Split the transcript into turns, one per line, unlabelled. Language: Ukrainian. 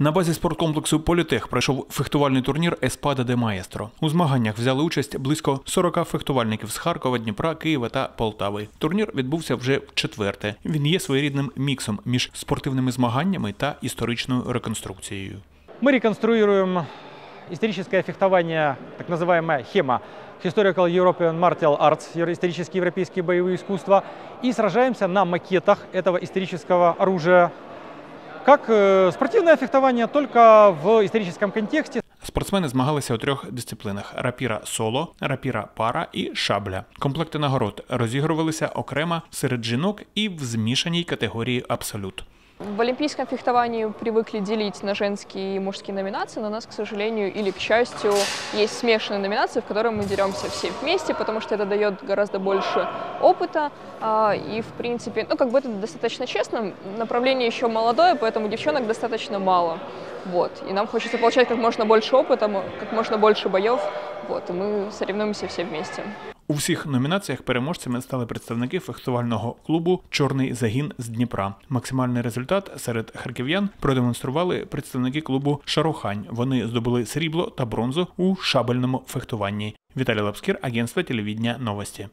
На базі спорткомплексу Політех пройшов фехтувальний турнір Еспада де Маестро. У змаганнях взяли участь близько 40 фехтувальників з Харкова, Дніпра, Києва та Полтави. Турнір відбувся вже вчетверте. Він є своєрідним міксом між спортивними змаганнями та історичною реконструкцією.
Мы реконструируем историческое фехтование, так называемое ХЕМА, Historical European Martial Arts, евро- исторические европейские боевые искусства, и сражаемся на макетах этого исторического оружия. Как спортивне спортивное фехтование, только в историческом контексте.
Спортсмени змагалися у трьох дисциплінах: рапіра соло, рапіра пара і шабля. Комплекти нагород розігрувалися окремо серед жінок і в змішаній категорії абсолют.
В олимпийском фехтовании привыкли делить на женские и мужские номинации, но у нас, к сожалению или к счастью, есть смешанные номинации, в которые мы деремся все вместе, потому что это дает гораздо больше опыта. а, И, в принципе, ну, как бы это достаточно честно, направление еще молодое, поэтому девчонок достаточно мало. Вот. И нам хочется получать как можно больше опыта, как можно больше боев. Вот. И мы соревнуемся все вместе.
У всіх номінаціях переможцями стали представники фехтувального клубу Чорний загін з Дніпра. Максимальний результат серед харків'ян продемонстрували представники клубу Шарохань. Вони здобули срібло та бронзу у шабельному фехтуванні. Віталій Лапскір, агентство телевідення новості.